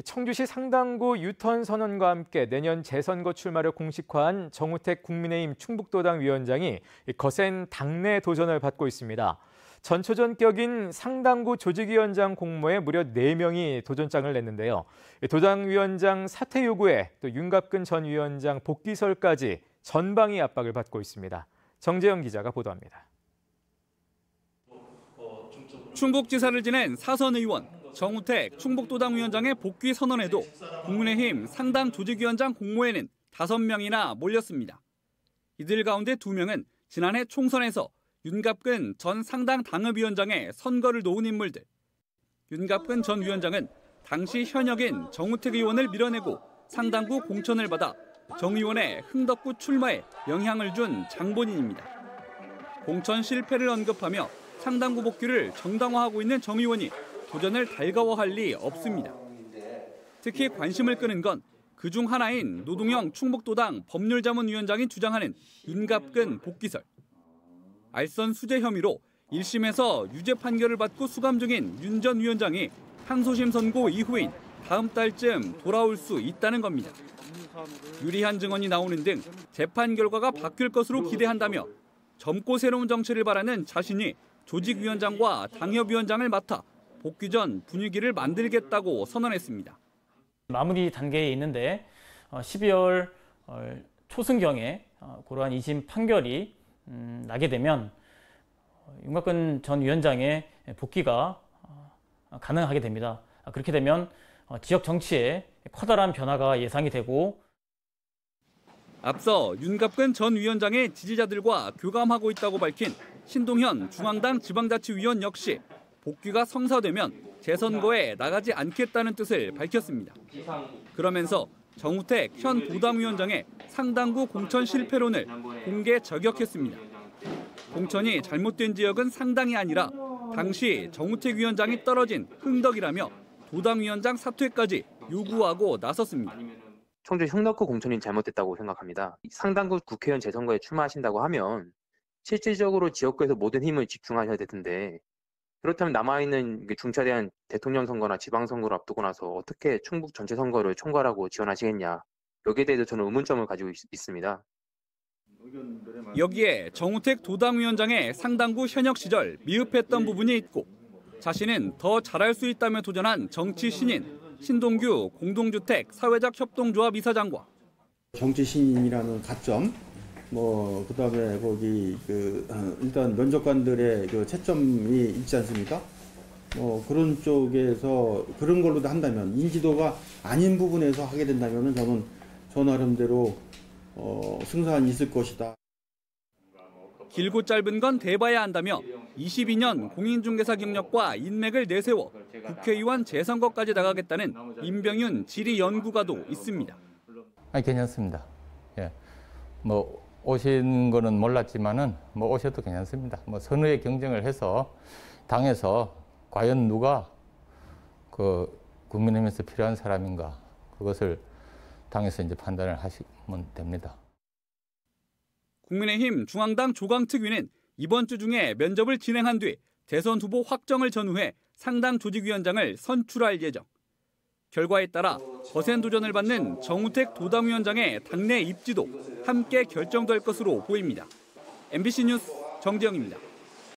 청주시 상당구 유턴 선언과 함께 내년 재선거 출마를 공식화한 정우택 국민의힘 충북도당 위원장이 거센 당내 도전을 받고 있습니다. 전초전격인 상당구 조직위원장 공모에 무려 4명이 도전장을 냈는데요. 도당 위원장 사퇴 요구에 또 윤갑근 전 위원장 복귀설까지 전방위 압박을 받고 있습니다. 정재영 기자가 보도합니다. 충북지사를 지낸 사선 의원 정우택 충북도당 위원장의 복귀 선언에도 국민의힘 상당 조직위원장 공모에는 5명이나 몰렸습니다. 이들 가운데 2명은 지난해 총선에서 윤갑근 전 상당 당협위원장의 선거를 놓은 인물들. 윤갑근 전 위원장은 당시 현역인 정우택 의원을 밀어내고 상당구 공천을 받아 정 의원의 흥덕구 출마에 영향을 준 장본인입니다. 공천 실패를 언급하며 상당구 복귀를 정당화하고 있는 정 의원이 도전을 달가워할 리 없습니다. 특히 관심을 끄는 건 그중 하나인 노동형 충북도당 법률자문위원장이 주장하는 윤갑근 복귀설. 알선 수재 혐의로 1심에서 유죄 판결을 받고 수감 중인 윤 전 위원장이 항소심 선고 이후인 다음 달쯤 돌아올 수 있다는 겁니다. 유리한 증언이 나오는 등 재판 결과가 바뀔 것으로 기대한다며 젊고 새로운 정치를 바라는 자신이 조직위원장과 당협위원장을 맡아 복귀 전 분위기를 만들겠다고 선언했습니다. 마무리 단계에 있는데 12월 어, 어, 초순경에 어, 그러한 2심 판결이 음, 나게 되면 윤곽근 전 위원장의 복귀가 가능하게 됩니다. 아, 그렇게 되면 지역 정치에 커다란 변화가 예상이 되고 앞서 윤갑근 전 위원장의 지지자들과 교감하고 있다고 밝힌 신동현 중앙당 지방자치위원 역시 복귀가 성사되면 재선거에 나가지 않겠다는 뜻을 밝혔습니다. 그러면서 정우택 현 도당위원장의 상당구 공천 실패론을 공개 저격했습니다. 공천이 잘못된 지역은 상당이 아니라 당시 정우택 위원장이 떨어진 흥덕이라며 도당위원장 사퇴까지 요구하고 나섰습니다. 청주 흉덕구 공천이 잘못됐다고 생각합니다. 상당구 국회의원 재선거에 출마하신다고 하면 실질적으로 지역구에서 모든 힘을 집중하셔야 될 텐데 그렇다면 남아있는 중차대한 대통령 선거나 지방선거를 앞두고 나서 어떻게 충북 전체 선거를 총괄하고 지원하시겠냐. 여기에 대해서 저는 의문점을 가지고 있, 습니다 여기에 정우택 도당위원장의 상당구 현역 시절 미흡했던 부분이 있고 자신은 더 잘할 수 있다며 도전한 정치 신인 신동규 공동주택 사회적 협동조합 이사장과 정치 신인이라는 가점 뭐 그다음에 거기 그 어, 일단 면접관들의 그 채점이 있지 않습니까? 뭐 그런 쪽에서 그런 걸로도 한다면 인지도가 아닌 부분에서 하게 된다면은 저는 저 나름대로 어, 승산이 있을 것이다. 길고 짧은 건 대봐야 한다며 22년 공인중개사 경력과 인맥을 내세워 국회의원 재선거까지 나가겠다는 임병윤 지리연구가도 있습니다. 아니 괜찮습니다. 예. 뭐 오신 거는 몰랐지만은 뭐 오셔도 괜찮습니다. 뭐 선의의 경쟁을 해서 당에서 과연 누가 그 국민의힘에서 필요한 사람인가 그것을 당에서 이제 판단을 하시면 됩니다. 국민의힘 중앙당 조광특위는 이번 주 중에 면접을 진행한 뒤 대선 후보 확정을 전후해 상당 조직위원장을 선출할 예정. 결과에 따라 거센 도전을 받는 정우택 도당위원장의 당내 입지도 함께 결정될 것으로 보입니다. MBC 뉴스 정재영입니다.